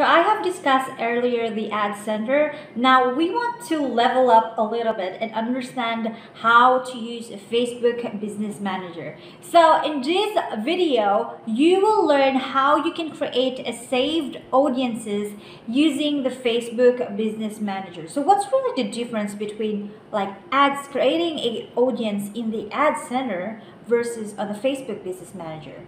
So I have discussed earlier the ad center. Now we want to level up a little bit and understand how to use Facebook Business Manager. So in this video, you will learn how you can create a saved audiences using the Facebook Business Manager. So what's really the difference between like ads, creating a audience in the ad center versus on the Facebook Business Manager?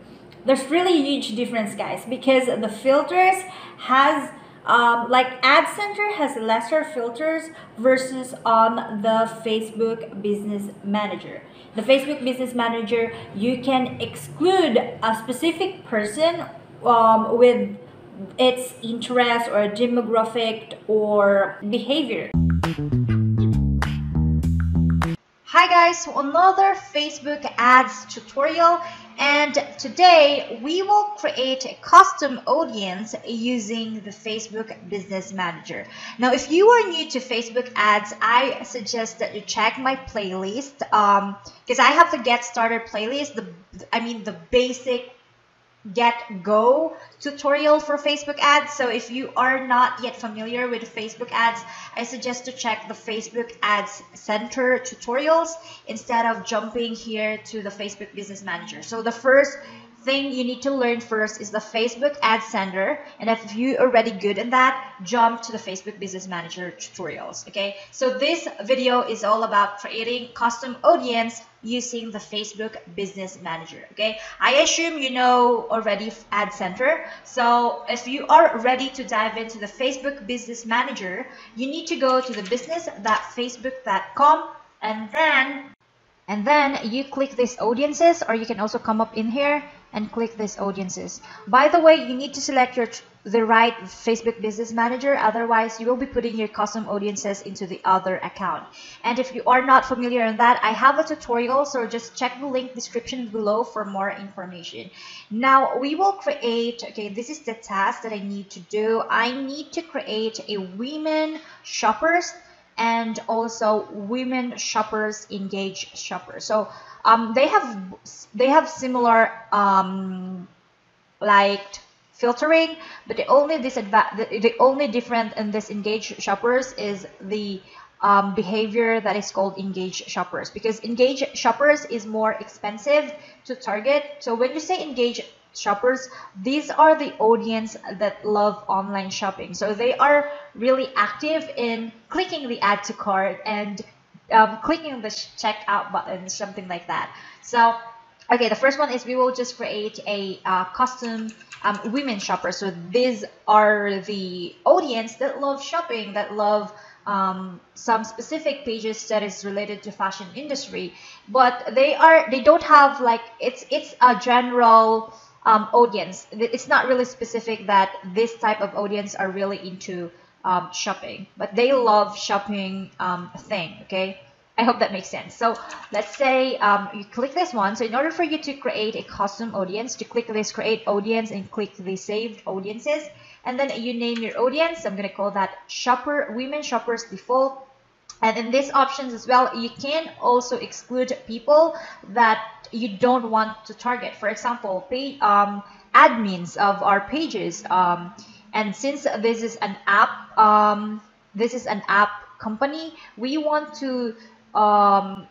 There's really huge difference guys because the filters has um, like ad center has lesser filters versus on the facebook business manager. The facebook business manager you can exclude a specific person um, with its interest or demographic or behavior Hi guys, so another Facebook ads tutorial and today we will create a custom audience using the Facebook Business Manager. Now if you are new to Facebook ads, I suggest that you check my playlist because um, I have the get started playlist, the I mean the basic get go tutorial for Facebook ads. So if you are not yet familiar with Facebook ads, I suggest to check the Facebook ads center tutorials instead of jumping here to the Facebook business manager. So the first thing you need to learn first is the Facebook Ad Center. And if you are already good in that, jump to the Facebook Business Manager tutorials. Okay, so this video is all about creating custom audience using the Facebook Business Manager. Okay, I assume you know already Ad Center. So if you are ready to dive into the Facebook Business Manager, you need to go to the business.facebook.com and then and then you click these audiences or you can also come up in here and click this audiences. By the way, you need to select your the right Facebook Business Manager, otherwise you will be putting your custom audiences into the other account. And if you are not familiar on that, I have a tutorial, so just check the link description below for more information. Now we will create, okay, this is the task that I need to do. I need to create a women shoppers and also women shoppers engage shoppers. So um, they have they have similar um, like filtering, but the only disadvantage, the, the only different in this engaged shoppers is the um, behavior that is called engaged shoppers because engaged shoppers is more expensive to target. So when you say engaged shoppers, these are the audience that love online shopping. So they are really active in clicking the add to cart and um, clicking the checkout button, something like that. So, okay, the first one is we will just create a uh, custom um, women shopper. So these are the audience that love shopping, that love um, some specific pages that is related to fashion industry, but they are they don't have like it's it's a general um, audience. It's not really specific that this type of audience are really into um, shopping, but they love shopping um, thing, okay? I hope that makes sense. So let's say um, you click this one. So in order for you to create a custom audience, to click this create audience and click the saved audiences, and then you name your audience. I'm going to call that shopper, women shoppers default. And in these options as well, you can also exclude people that you don't want to target. For example, pay, um, admins of our pages, um, and since this is an app, um, this is an app company, we want to um,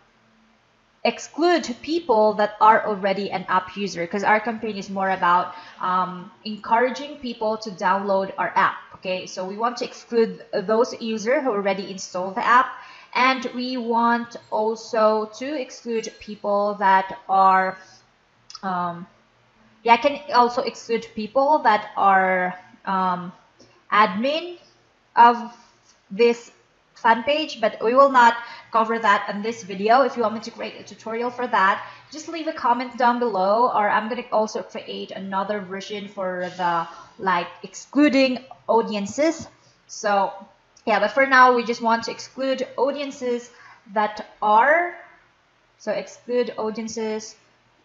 exclude people that are already an app user because our campaign is more about um, encouraging people to download our app. Okay, so we want to exclude those users who already installed the app and we want also to exclude people that are um, yeah, I can also exclude people that are um, admin of this fan page, but we will not cover that in this video. If you want me to create a tutorial for that, just leave a comment down below or I'm going to also create another version for the like excluding audiences. So yeah, but for now, we just want to exclude audiences that are, so exclude audiences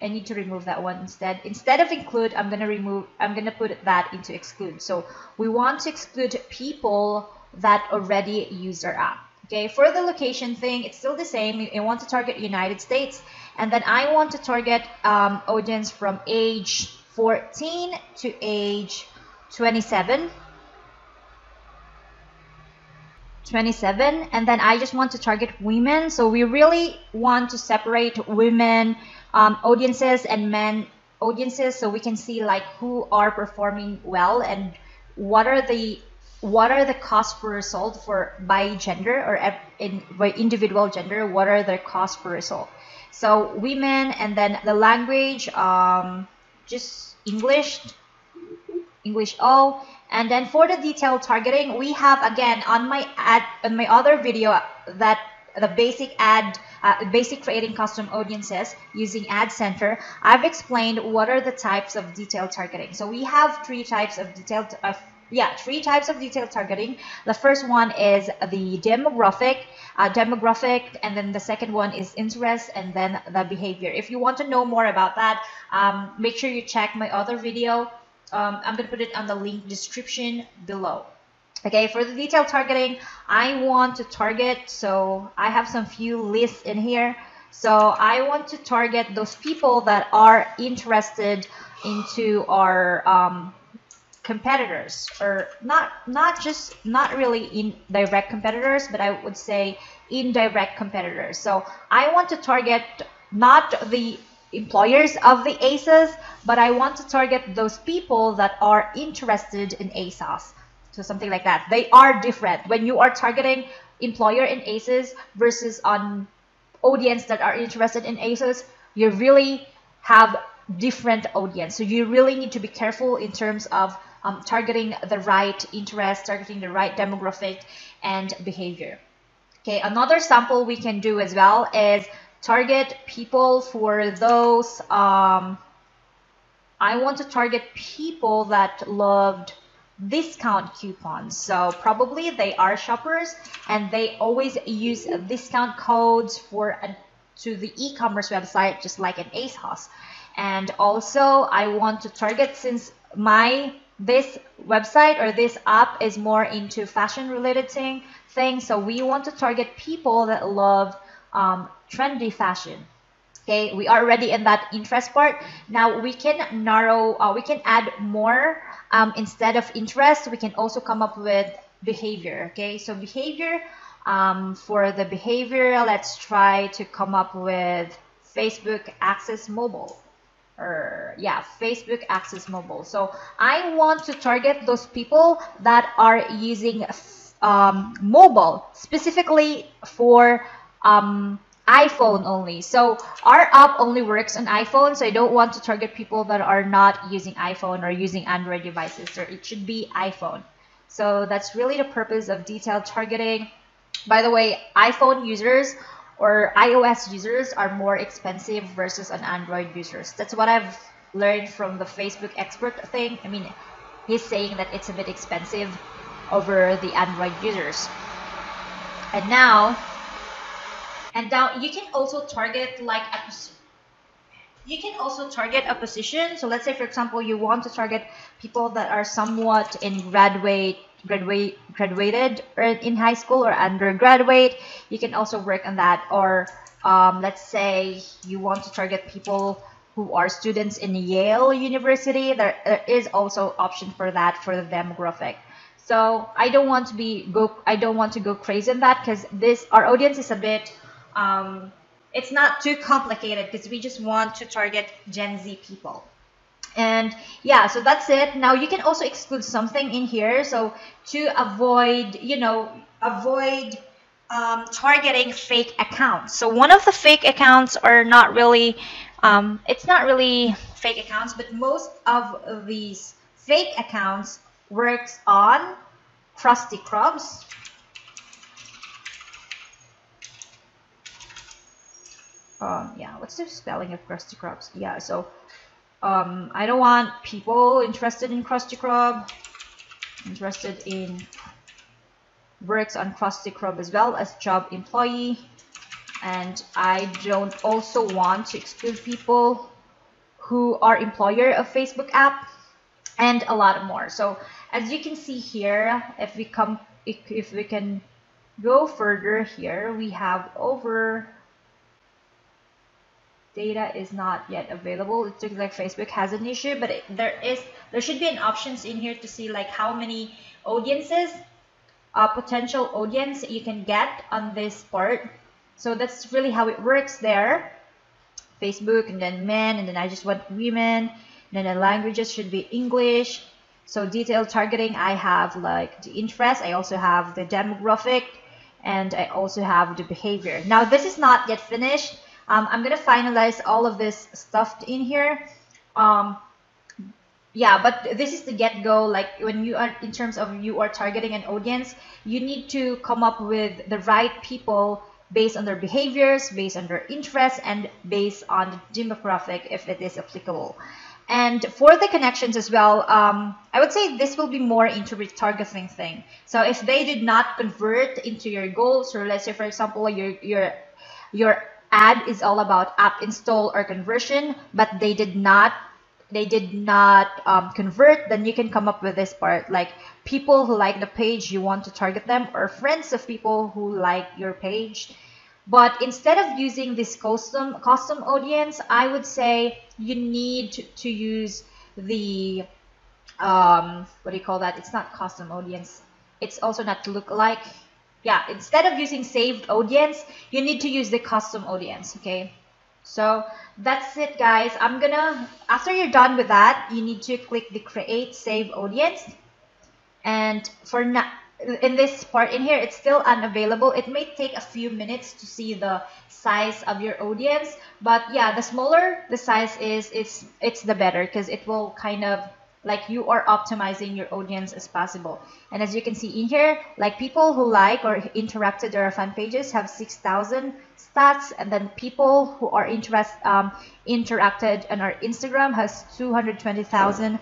I need to remove that one instead. Instead of include, I'm going to remove, I'm going to put that into exclude. So we want to exclude people that already use our app. Okay, for the location thing, it's still the same. I want to target United States, and then I want to target um, audience from age 14 to age 27. 27 and then I just want to target women. So we really want to separate women um, audiences and men audiences so we can see like who are performing well and what are the what are the cost per result for by gender or in by individual gender what are the cost per result. So women and then the language um, just English English all and then for the detailed targeting, we have again on my ad on my other video that the basic ad uh, basic creating custom audiences using ad center i've explained what are the types of detailed targeting. So we have three types of detailed yeah three types of detailed targeting. The first one is the demographic uh, demographic and then the second one is interest and then the behavior. If you want to know more about that um, make sure you check my other video um, I'm going to put it on the link description below. Okay, for the detail targeting, I want to target, so I have some few lists in here. So I want to target those people that are interested into our um, competitors or not not just not really in direct competitors but i would say indirect competitors so i want to target not the employers of the ASOS, but I want to target those people that are interested in ASOS. So something like that. They are different. When you are targeting employer in ASOS versus on audience that are interested in ASOS, you really have different audience. So you really need to be careful in terms of um, targeting the right interest, targeting the right demographic and behavior. Okay, another sample we can do as well is target people for those um, I want to target people that loved discount coupons. So probably they are shoppers and they always use discount codes for a, to the e-commerce website just like an ASOS. And also I want to target since my this website or this app is more into fashion related thing thing so we want to target people that love um, trendy fashion. Okay, we are already in that interest part. Now we can narrow, uh, we can add more um, instead of interest. We can also come up with behavior. Okay, so behavior um, for the behavior, let's try to come up with Facebook Access Mobile or yeah facebook access mobile so i want to target those people that are using um, mobile specifically for um, iPhone only. So our app only works on iPhone, so I don't want to target people that are not using iPhone or using Android devices. So it should be iPhone. So that's really the purpose of detailed targeting. By the way, iPhone users or iOS users are more expensive versus an Android users. That's what I've learned from the Facebook expert thing. I mean, he's saying that it's a bit expensive over the Android users. And now and down, you can also target like a you can also target a position. So let's say, for example, you want to target people that are somewhat in graduate, graduate, graduated or in high school or undergraduate. You can also work on that. Or um, let's say you want to target people who are students in Yale University. There, there is also option for that for the demographic. So I don't want to be go. I don't want to go crazy in that because this our audience is a bit um, it's not too complicated because we just want to target Gen Z people. And yeah, so that's it. Now you can also exclude something in here. So to avoid, you know, avoid um, targeting fake accounts. So one of the fake accounts are not really, um, it's not really fake accounts, but most of these fake accounts works on Krusty Krabs um, yeah, what's the spelling of Krusty Krabs? Yeah, so um, I don't want people interested in Krusty Krab, interested in works on Krusty Krab as well as job employee. And I don't also want to exclude people who are employer of Facebook app and a lot more. So as you can see here, if we come, if, if we can go further here, we have over data is not yet available. It looks like Facebook has an issue, but it, there is there should be an options in here to see like how many audiences uh, potential audience you can get on this part. So that's really how it works there. Facebook and then men and then I just want women. And then the languages should be English. So detailed targeting, I have like the interest. I also have the demographic and I also have the behavior. Now this is not yet finished. Um, I'm gonna finalize all of this stuff in here. Um, yeah, but this is the get-go. Like when you are in terms of you are targeting an audience, you need to come up with the right people based on their behaviors, based on their interests, and based on the demographic if it is applicable. And for the connections as well, um, I would say this will be more into retargeting thing. So if they did not convert into your goals, or let's say for example your your your ad is all about app install or conversion, but they did not they did not um, convert, then you can come up with this part like people who like the page, you want to target them, or friends of people who like your page. But instead of using this custom custom audience, I would say you need to use the um, what do you call that? It's not custom audience. It's also not to look like. Yeah, instead of using saved audience, you need to use the custom audience. Okay. So that's it guys. I'm gonna, after you're done with that, you need to click the create save audience. And for now, in this part in here, it's still unavailable. It may take a few minutes to see the size of your audience. But yeah, the smaller the size is, it's, it's the better because it will kind of like you are optimizing your audience as possible. And as you can see in here, like people who like or interacted their fan pages have 6,000 stats, and then people who are interest um, interacted on our Instagram has 220,000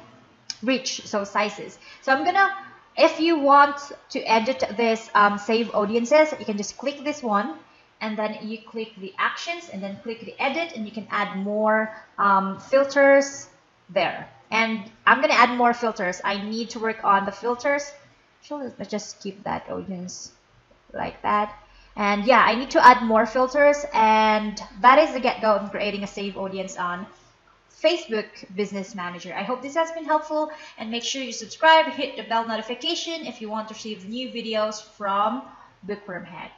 reach, so sizes. So I'm gonna, if you want to edit this um, save audiences, you can just click this one and then you click the actions and then click the edit and you can add more um, filters there. And I'm going to add more filters. I need to work on the filters. Actually, let's just keep that audience like that. And yeah, I need to add more filters. And that is the get-go of creating a save audience on Facebook Business Manager. I hope this has been helpful and make sure you subscribe, hit the bell notification if you want to receive new videos from Bookworm Head.